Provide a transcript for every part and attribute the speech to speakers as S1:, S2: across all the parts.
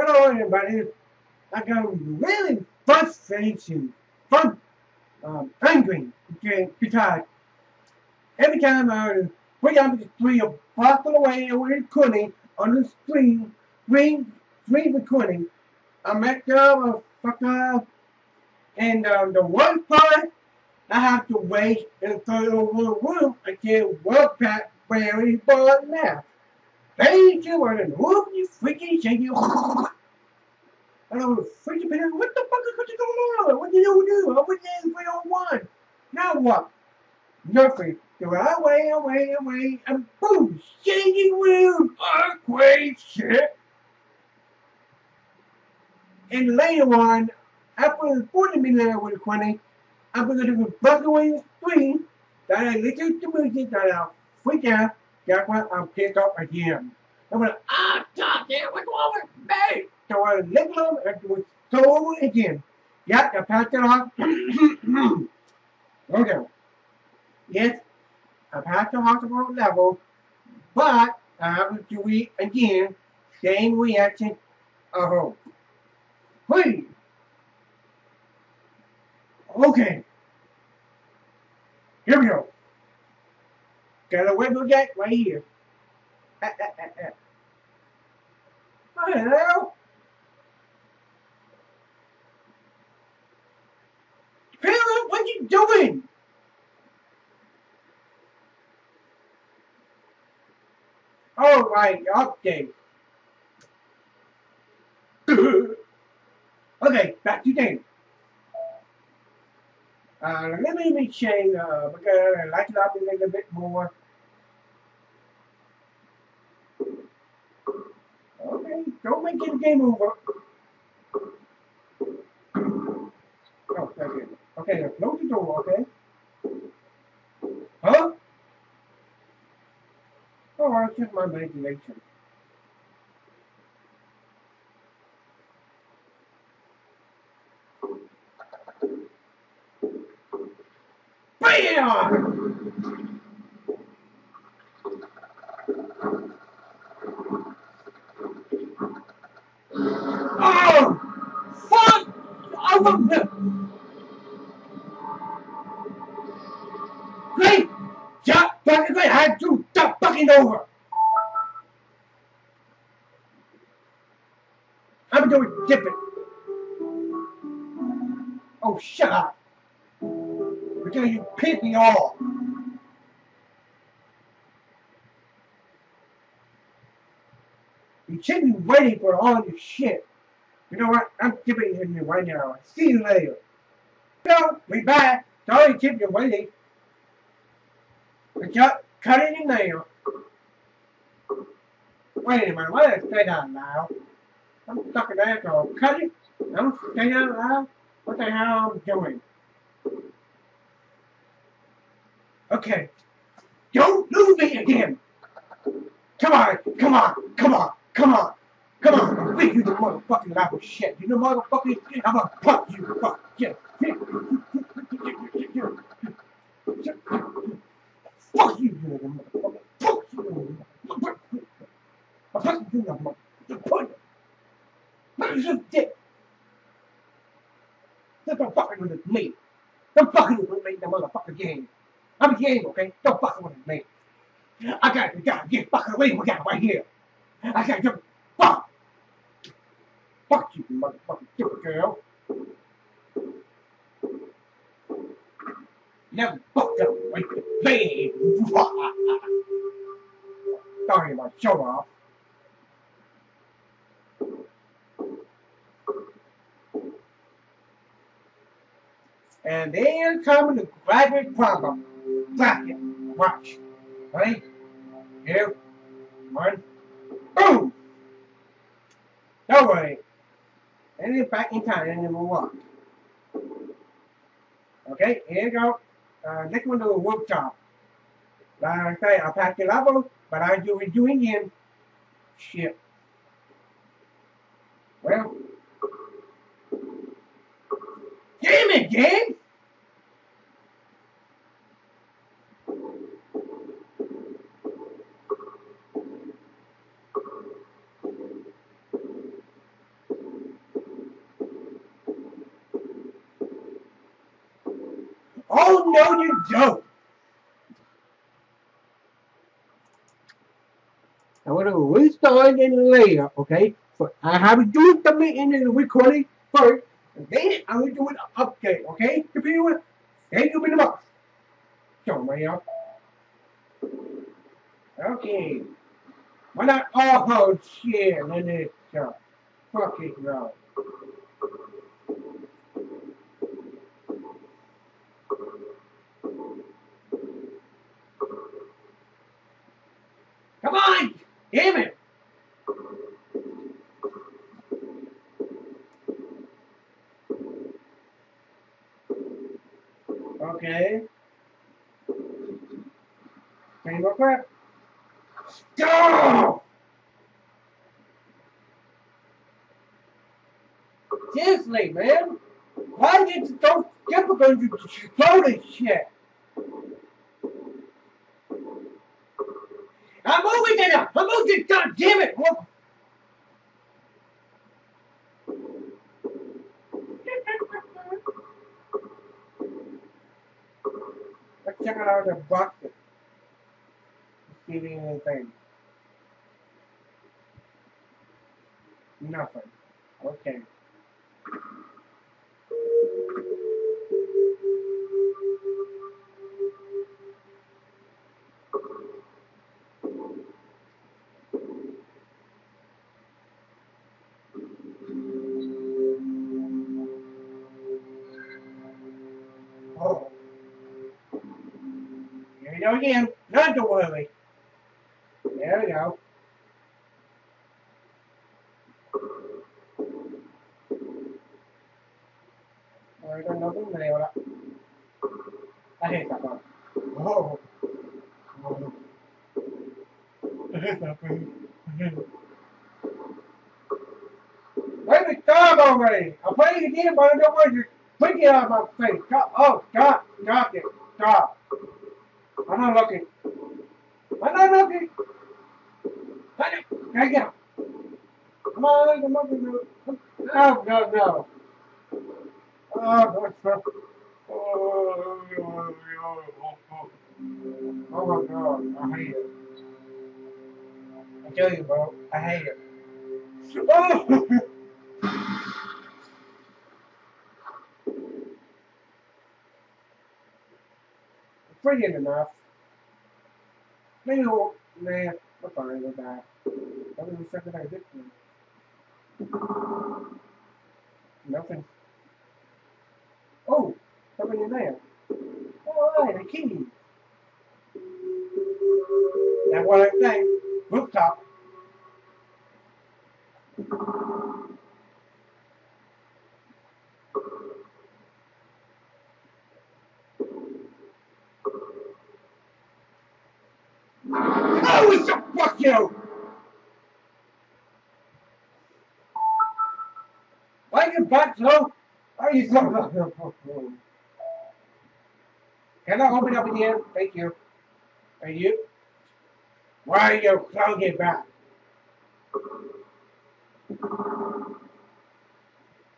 S1: Hello, everybody. I got really frustrated, fun, um, angry, okay, because every time I put on the screen, a bottle away over in Cooney on the screen, screen, screen recording, I'm at the uh, fucker, and um, the one part, I have to wait until the room I can't work that very far now. Thank you, and whoop you freaking shake you. And I was freaking pissed. What the fuck is going on? What did you do? I went in 301. Now what? Nothing. Wait, I away, I wait, and boom, shaking room, earthquake shit. And later on, after 40 minutes with 20, I'm going to plug away the screen that I listen to music that I'll freak out. Why I'm pissed off again. I'm going to, ah, God damn, what's wrong with me? So I let go and it was so over again. Yep, I passed it off. okay. Yes, I passed the hospital level, but I have to read again, same reaction of hope. Please. Okay. Here we go. Got a wiggle jack right here. Ah, ah, ah, ah. Hello? Philip, what you doing? All right, update. okay, back to game. Uh, let me be change uh, because I like it up a little bit more. Okay, don't make it a game over. Oh, okay. Okay, now close the door, okay? Huh? Oh, it's just my imagination. BAM! Oh! Fuck! I want Great! Yeah, but if I had to, stop fucking over! I'm doing different. Oh, shut up! Because you piss me off. You should be waiting for all this shit. You know what? I'm tipping you right now. See you later. No, we back. Sorry to keep you waiting. We cut, cut in there. Wait a minute, what did I say that now? I'm stuck in that go. Cut it. I'm saying out loud. What the hell am I doing? Okay. Don't lose me again. Come on, come on, come on, come on, come on. Wait, you the motherfucking apple shit. You the motherfucking, I'm gonna fuck you. Fuck you. Fuck you, you little motherfucker. Fuck you. Motherfucker. I'm fucking you, you motherfucker. What is your dick? Don't fucking with me. Don't fucking with me, the motherfucker game. I'm a game, okay? Don't fucking with me. I got you gotta get fucking away from that right here. I got you. Fuck you, motherfucking stupid girl. Never fucked up with the babe. Sorry about show off. And then coming the graduate problem. Bracket. Watch. Ready? Two. One. Boom! Don't worry. And then back in time and then we'll walk. Okay, here you go. Uh, next one to the workshop. Like I say, I'll pass the level, but I do it doing again. Shit. Well. Damn it, game! Oh, no, you don't. I'm going to restart it later, okay? But I have to do something in the recording first, then going to do an update, okay? Computer, thank you very much. So, Mario. Okay. Why not all share in this uh, fucking road? Come on! Damn it! Okay. Any more crap? Stop! Seriously, man. Why is it so difficult to slow this shit? It up! I'm it! God damn it! Let's check it out the bucket. See anything. Nothing. Okay. Go again. Not to worry. There we go. Rồi con nó cũng. I hate that one. Oh. oh. I hate that one. I hate it. Wait the dog already! I'll play it again, but I don't want you to it out of my face. Stop. Oh, stop. Stop it. Stop. I'm not looking. I'm not looking. There you go. Come on, come on, come on. No, no, no. Oh, what's up? Oh, oh, oh, oh my god, I hate it. I tell you, bro, I hate it. Oh! Brilliant enough. We'll, nah, we're fine with that. That the I did one. Nothing. Oh, somebody in there. Alright, a key. That's what I. Rooftop. Oh, it's a fuck you! Why you back slow? Are you so Can I open up again? Thank you. Are you? Why are you closing back?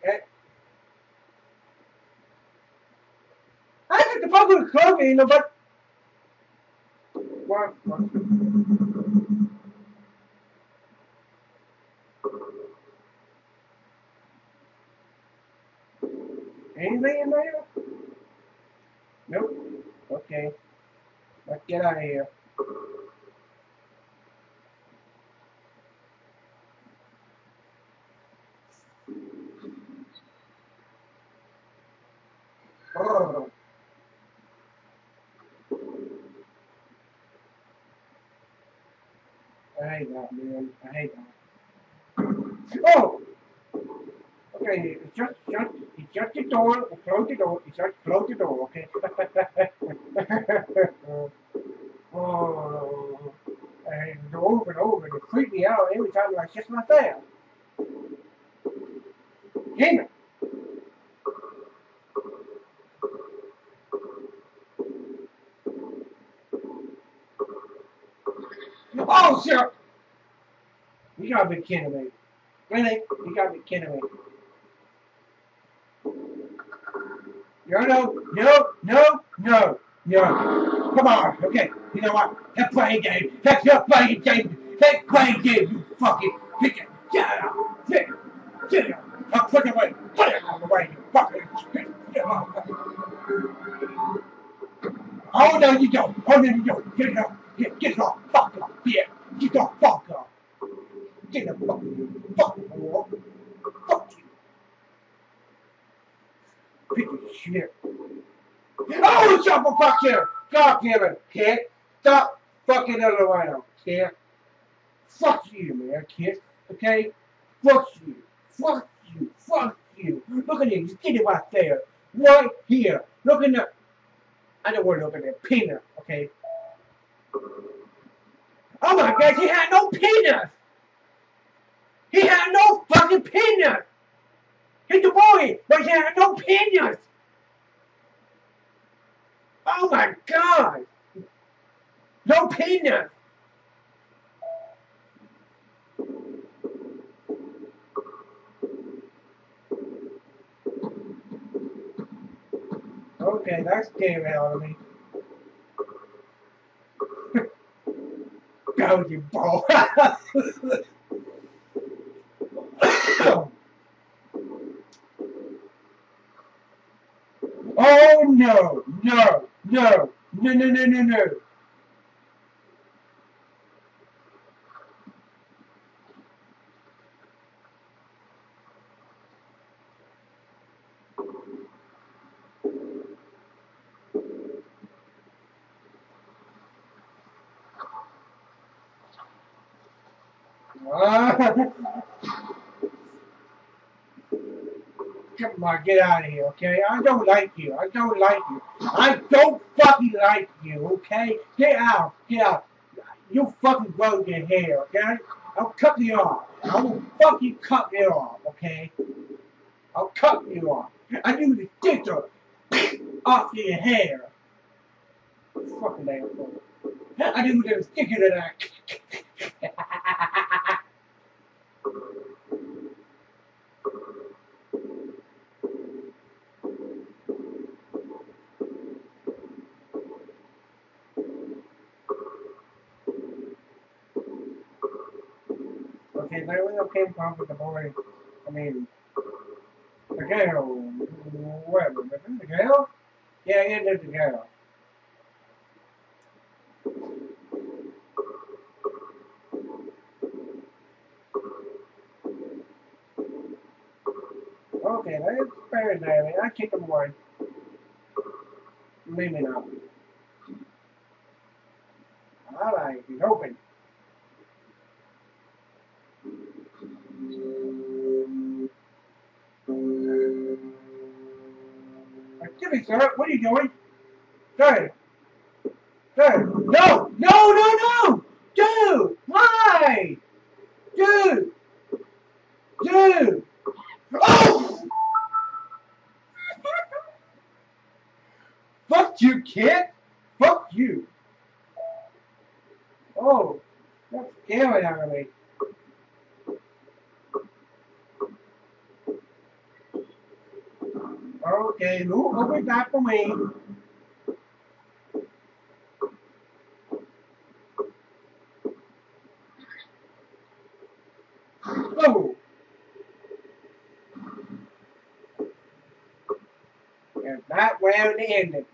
S1: Eh? I think the public know, but what? what? Anything in there? Nope. Okay. Let's get out of here. Brrr. I hate that, man. I hate that. Oh! Okay, just, just, shut the door, close the door, just close the door, okay? oh, and over and over, it creeped me out every time was just not there. Damn it! Oh, shit! You gotta be kidding me. Really? You gotta be kidding me. No, no, no, no, no, no. Come on, okay. You know what? Let's play a game. Let's just play a game. Let's play a game, you fucking it. Get out. Get it. Get out. I'll put it away. Put it out of the way, you fucking shit. Get out. Oh, no, you don't. Oh, no, you don't. Get out. Get, get off. Fuck off. Yeah. Get the fuck off. Get the fuck Fuck off. Fuck you. Pick of shit. Oh, shut the fuck you! God damn it, kid. Stop fucking around, kid. Fuck you, man, kid. Okay? Fuck you. Fuck you. Fuck you. Look at him. Just get it right there. Right here. Look at the... I don't want to look at that peanut, okay? Oh my god, he had no penis! He had no fucking penis! He's a boy, but he had no penis! Oh my god! No penis! Okay, that's scared out of me. Go, you ball! Oh no, no, no, no, no, no, no, no. Ah. Come on, get out of here, okay? I don't like you. I don't like you. I don't fucking like you, okay? Get out. Get out. You fucking grow your hair, okay? I'll cut you off. I will fucking cut you off, okay? I'll cut you off. I do the sticker off your hair. Fucking asshole. I do the sticker that I... Okay, we okay with the boy. I mean, the girl, whatever, the girl? Yeah, it is the girl. Okay, that's fair enough. I kick him away. Maybe not. Alright, he's open. Sir, what are you doing? Sir. Sir. No! No, no, no! Dude! Why? Dude! Dude! Oh! Fuck you, kid! Fuck you! Oh, that's scary out of me. Open that for me. Oh! And that it ended.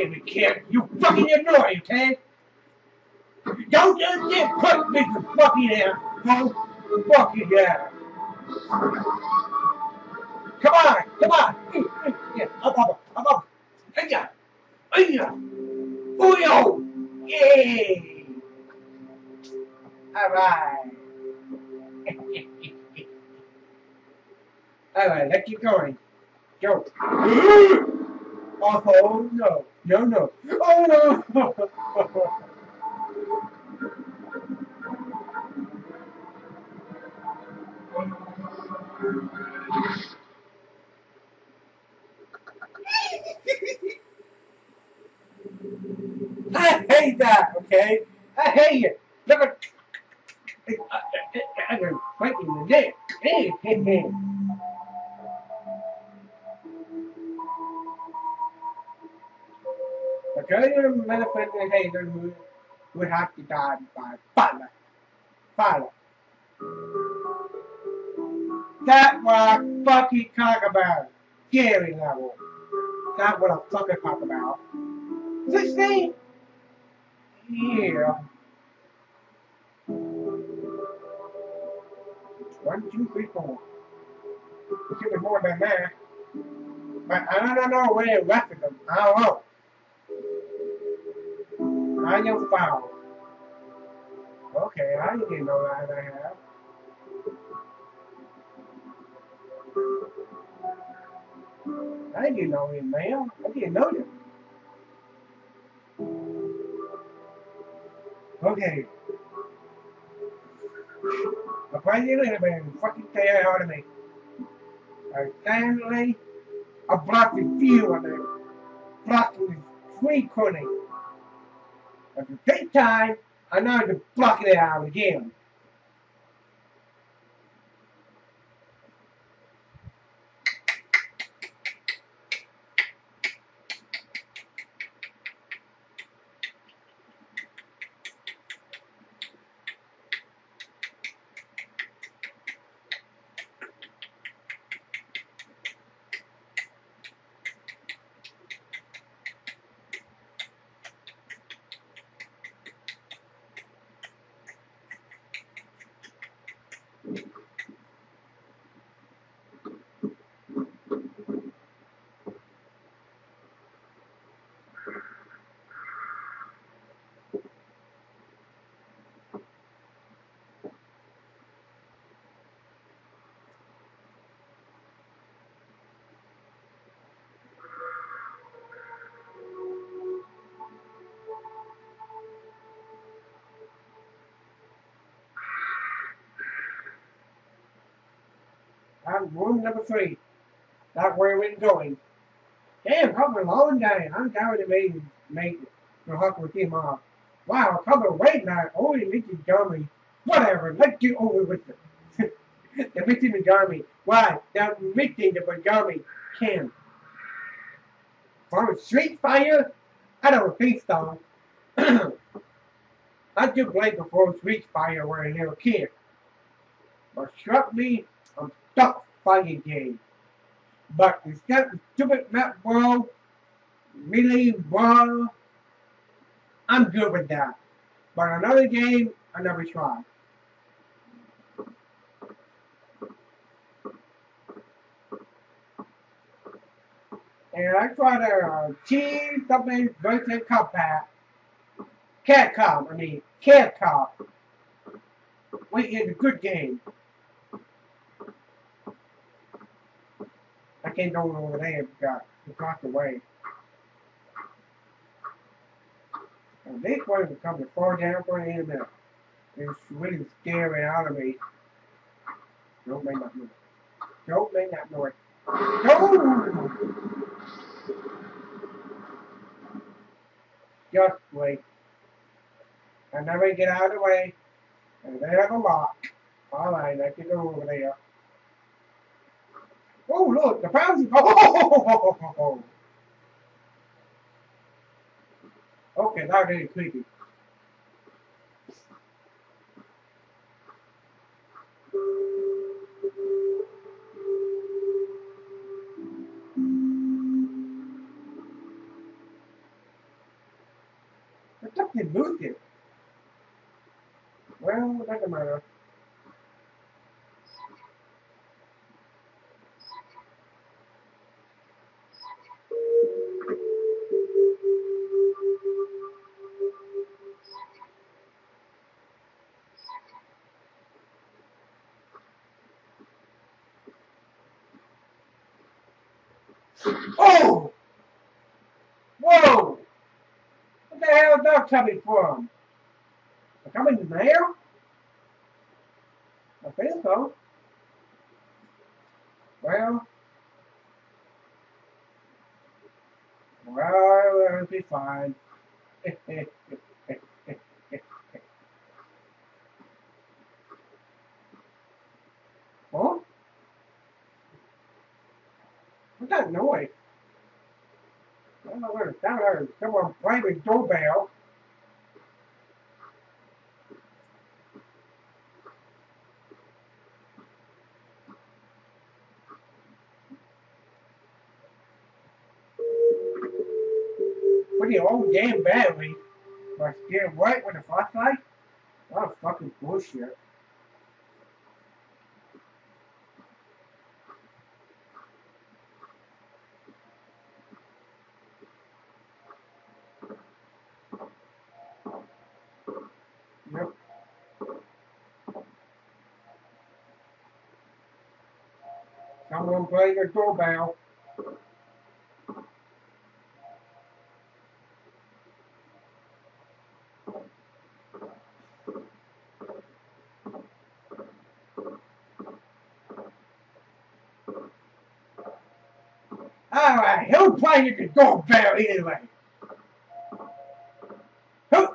S1: It, kid. You fucking annoy, okay? Don't just get put me to fucking. No fucking air. Come on, come on. Yeah, up, up, up, up. Hiya, hiya. Booyah. Yay. All right. All right, let's keep going. Go. Oh no, no, no. Oh no. I hate that, okay? I hate it. At. I'm the dick. Hey, hey, hey. That's what I fucking talk about. Scary level. That's what I fucking talk about. 16? Yeah. One, two, three, four. It should be more than that. But I don't know where it of them. I don't know. I know foul. Okay, I didn't know that I have. I didn't know him, man. I didn't know you. Okay. The president has been fucking tear out of me. I finally, I blocked the few on it. Blocked the free cunning. The same time, I know to block it out again. Room number three. That's where we're going. Damn, probably long day. I'm tired of making mate the huck with him off. Wow, a couple of wait now. Only Mickey Gummy. Whatever, let's get over with it. the Mickey Montgomery. Why? Now Mickey the Montgomery can. For a Street Fighter? I don't think so. I just played before Street Fighter where I never kid. But struck me I'm tough fighting game. But instead of stupid map world, really world, I'm good with that. But another game, I never tried. And I tried a uh, something versus combat. Cat cop, I mean, cat cop. Wait, it's a good game. I can't go over there because it's blocked away. And this one is coming far down for the enemy. It's really scary out of me. Don't make that noise. Don't make that noise. Don't! Just wait. And then we get out of the way. And there's a lock. Alright, let's get over there. Oh, look, the bouncy. Oh, oh, oh, oh, Okay, now getting creepy. hot dog coming from? They're coming in the mail? I think so. Well, well, it'll be fine. Huh? What's that noise? Don't know it's down there. Someone with doorbell. The old damn battery. Like scared right with a flashlight? What a fucking bullshit. Yep. Someone playing a doorbell. Alright, who playing the doorbell anyway? Who?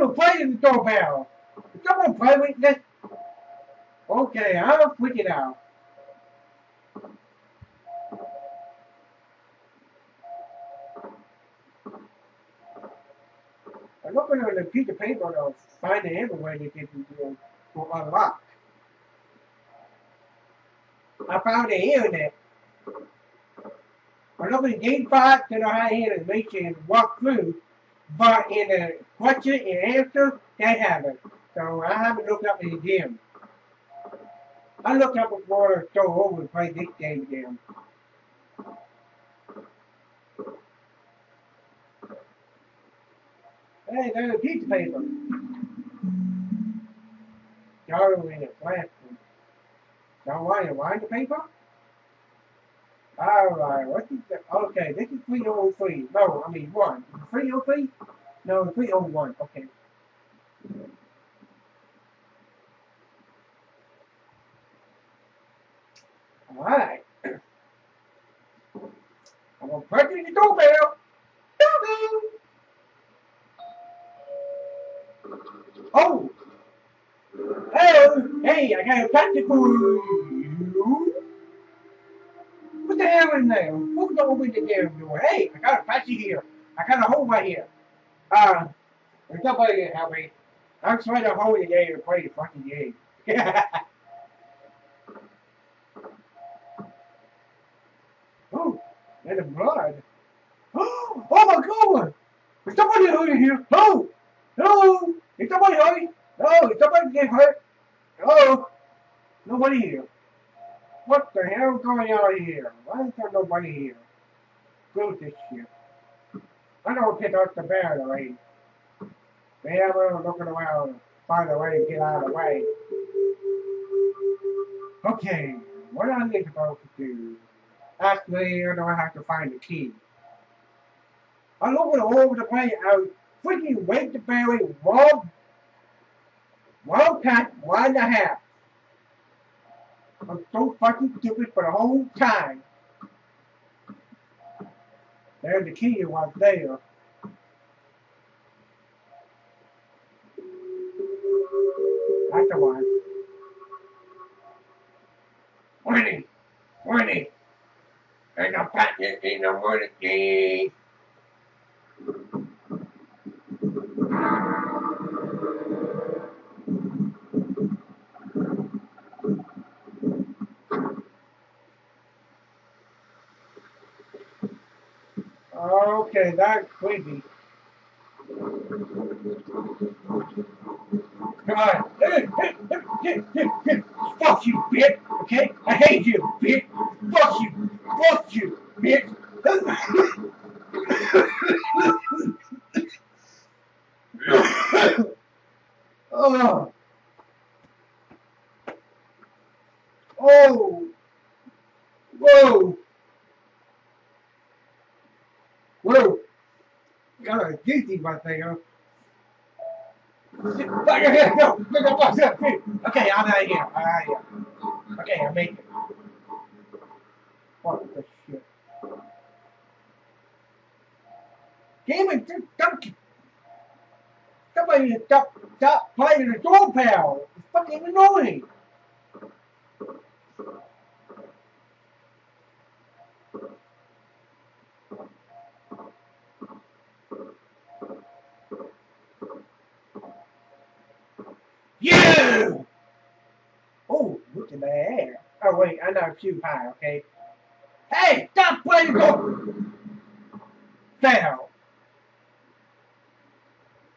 S1: The hell is playing the doorbell? Someone play with this? Okay, I'll freak it out. I'm looking at the piece of paper to find the everywhere that it will, will unlock. Uh, I found it here in there. I'm looking at game five to the high end and make sure and walk through, but in the question and answer, they haven't. So I haven't looked up the gym. I looked up before I go over and play this game again. Hey, there's a piece of paper. Y'all in a classroom. Y'all want to wind the paper? Alright, what's this? Okay, this is 303. No, I mean 1. 303? No, 301. Okay. Alright. I'm gonna press the doorbell. Doorbell! Oh! Hello! Hey, I got a package! The there? Who's gonna open the door? Hey, I got a patchy here. I got a hole right here. Uh, there's somebody can help me. I'm trying to hold the game and play the fucking game. oh, there's blood. Oh my god! Is somebody over here? No! No! Is somebody hurting? No! Is somebody getting hurt? Hello? Nobody here. What the hell going on here? Why is there nobody here? Go this shit. I don't pick up the bear already. They ever looking around, find a way to get out of the way. Okay, what do I need to do? Actually, I don't have to find the key. I'm looking all over the place. I freaking wait to bury one, one pack, one and a half. I'm so fucking stupid for the whole time. There's the key right there. That's the one. Winnie! Winnie! Ain't no patent, ain't no money Okay, that's creepy. Come. Fuck you, bitch. Okay? I hate you, bitch. Fuck you. Fuck you, bitch. oh. Oh. Whoa. Whoa. Got a geeky right there. Okay, I'm out of here. I'm out of here. Okay, I make it. What the shit? Damn it, stop. Somebody stop, stop playing the doorbell. It's fucking annoying. You! Oh, look at that. Oh, wait, I know PewDiePie, okay? Hey, stop playing door! Fell.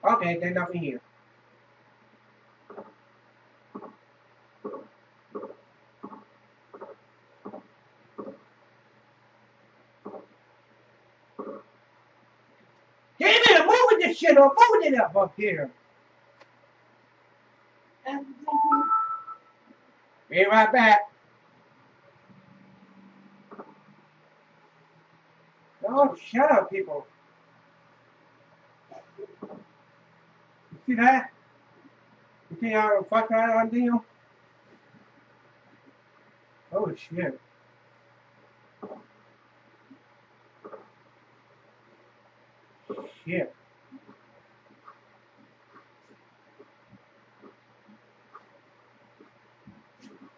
S1: Okay, there's nothing here. It, I'm moving this shit up, moving it up up here. Be right back. Oh, shut up, people. You see that? You see how the fuck I on deal? Oh, shit. Shit.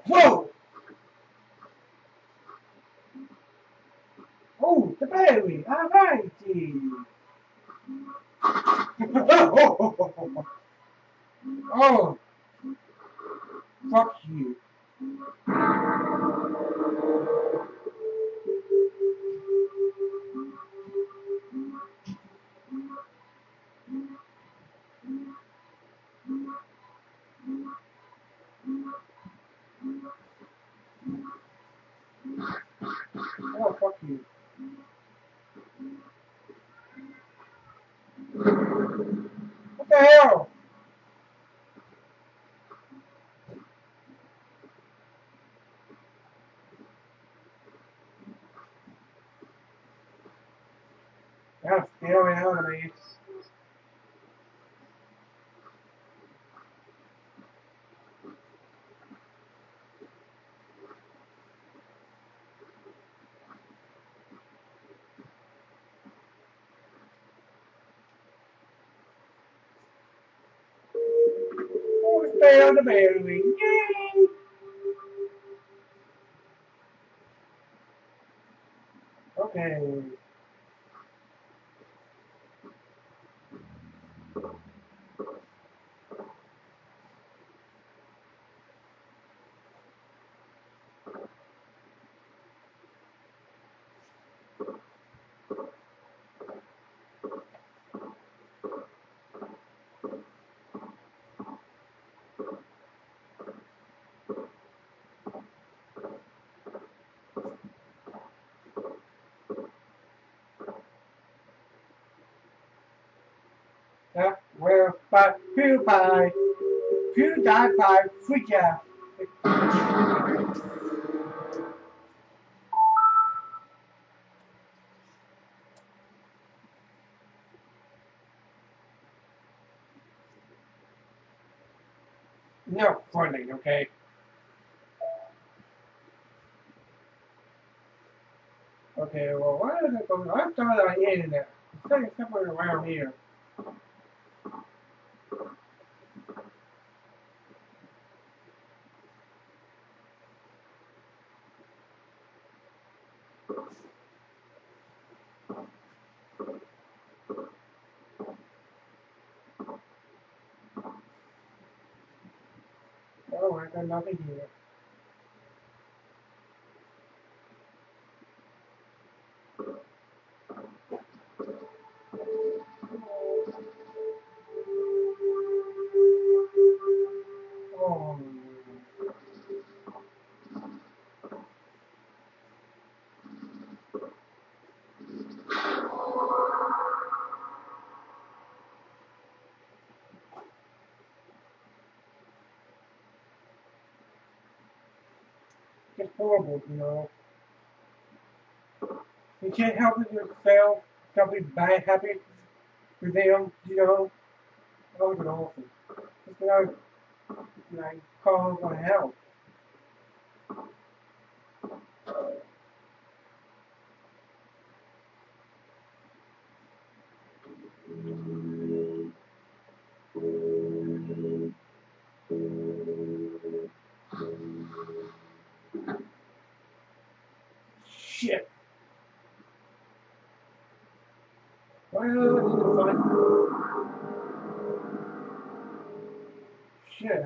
S1: Whoa! Oh, the berry! Alrighty! oh! Fuck you. Oh, fuck you. What the hell? That's scaring out of me. Oh, stay on the berry. Yay! Okay. Yeah, but PewDiePie. PewDiePie freak out. No funny, okay? Okay, well, why is it going? I thought I ended it. It's saying somewhere around here. Oh, I got nothing here. It's horrible, you know. You can't help it yourself. Don't be bad happy for them, you know. Oh, it's awful. It's like, like, calling for help.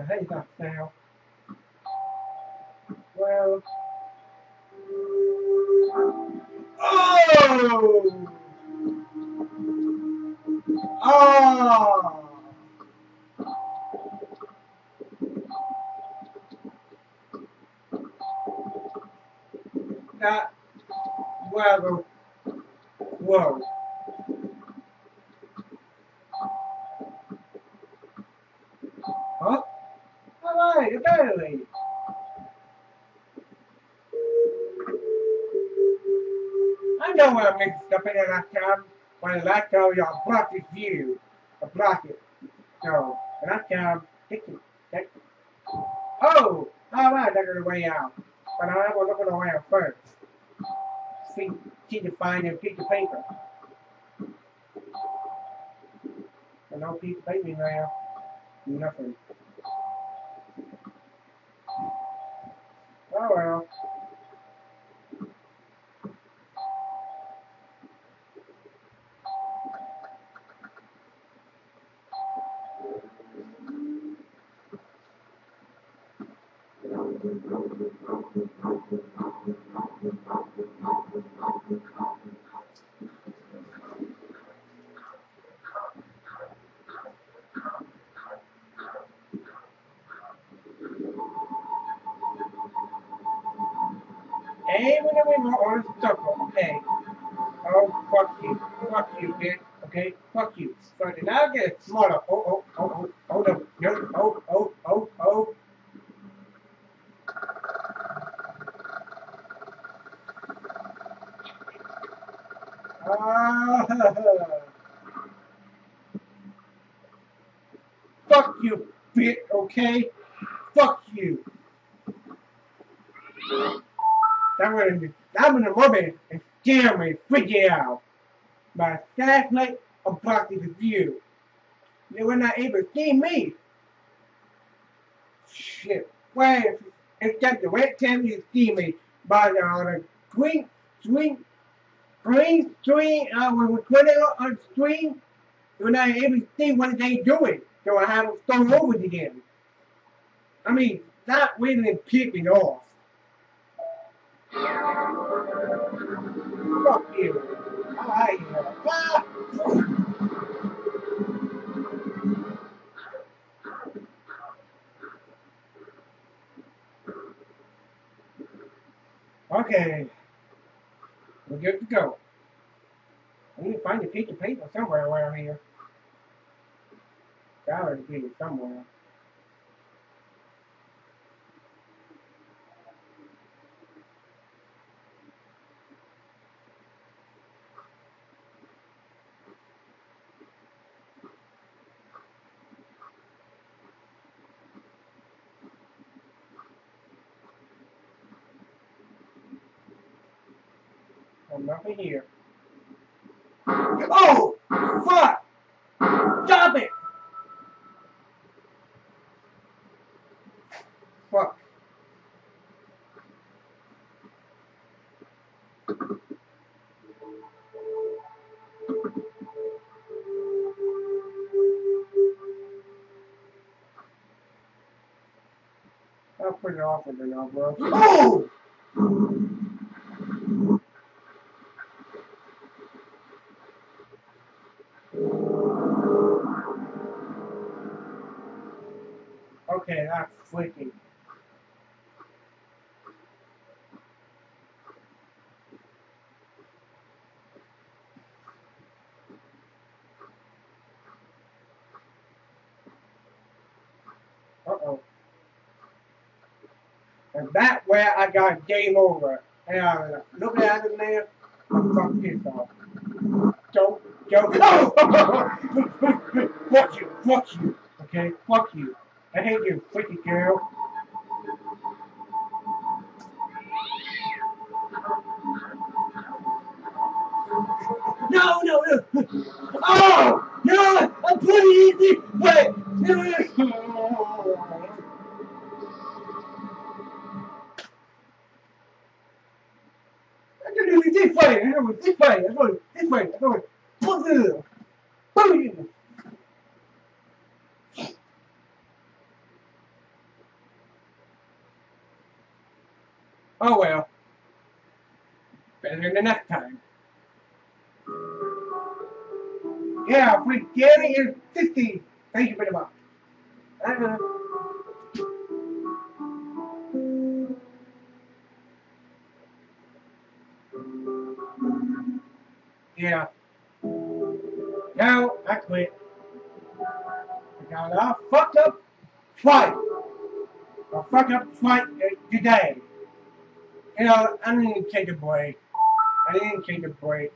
S1: Hate that now. Well. Oh! Oh! That well, whoa. Huh? I know where I'm mixed up in it last time. When last time y'all blocked his view. I blocked it. So, last time, take it. Take it. Oh! Alright, that's the way out. But I will look at the way out first. See, see to find a piece of paper. And no piece of paper now. Nothing. Oh well. Hey, when we were on stuff, okay. Oh, fuck you. Fuck you, bitch. Okay? Fuck you. Did I get smaller? Oh, oh, oh, oh, oh, no, no, oh, oh, oh, oh. Ah. Fuck you, bitch, okay? Fuck you. That would have been and scare me, freak you out. My last night, I'm blocking the view. They were not able to see me. Shit. Well, if that's the right time you see me, but on the green, green, green screen, uh, when we put it on screen, you're not able to see what they doing. So I have to start over again. I mean, not and peeping off. Fuck you. I, uh, Okay. We're good to go. I need to find a piece of paper somewhere around here. Gotta be somewhere. Oh, here. Oh! Fuck! Stop it! Fuck. I'll put it off it now, bro. Oh! Okay, that's flicking. Uh-oh. And that where I got game over. And I look at him there, fucking pissed off. Don't, don't, oh! fuck you, fuck you, okay, fuck you. I hate you, freaky girl. No, no, no. Oh, no, I'm putting it this way. I'm going it this way. I'm going this way. I'm going this way. I'm! Oh well. Better than the next time. Yeah, we Gary is 50. Thank you very much. Uh, yeah. Now, I quit. I got a fucked up fight. A fucked up fight today. You know, I didn't take a break. I didn't take a break.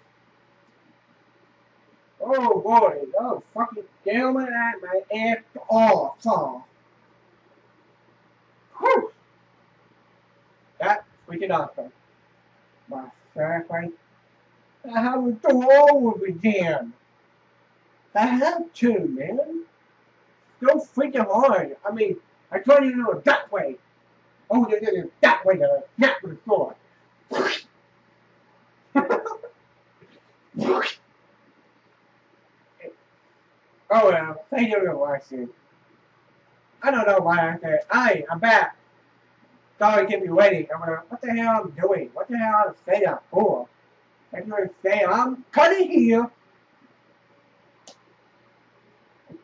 S1: Oh boy, oh fucking damn it my ass off, off. Whew. That's freaking awesome. My sacrifice. I have to go over again. I have to, man. Go freaking hard. I mean, I you to do it that way. Oh, they did it that way, the snap to the floor. oh well, thank you for watching. I don't know why I said, Hey, I'm back. Sorry, keep me waiting. I'm like, what the hell I'm doing? What the hell I'm saying that for? And you're saying, I'm cutting here.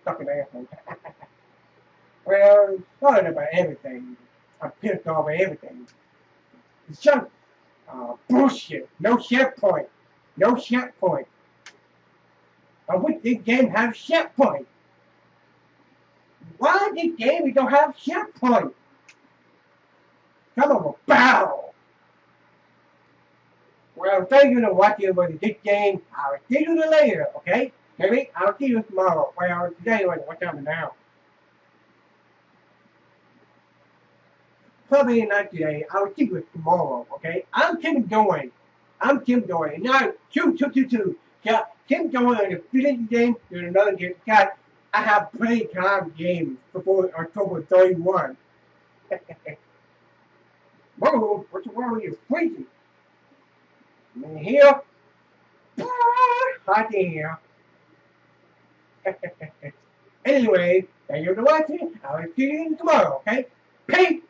S1: Fucking asshole. well, sorry about everything. I'm pissed at everything. It's just uh, bullshit. No checkpoint. No checkpoint. I wish this game have point. Why this game we don't have checkpoint? Come on, bow. Well, thank you for watching with this game. I'll see you later, okay? Maybe I'll see you tomorrow. Well, today, what time is now? Probably not today. Eh? I'll see you tomorrow, okay? I'm Tim Doan. I'm Tim Doan. Now, two, two, two, two. Yeah, Tim Doan is finishing the game. There's another game. God, I have of time games before October 31. Whoa, what's the world? You're freezing. And here, hot here. anyway, thank you for watching. I'll see you tomorrow, okay? Peace!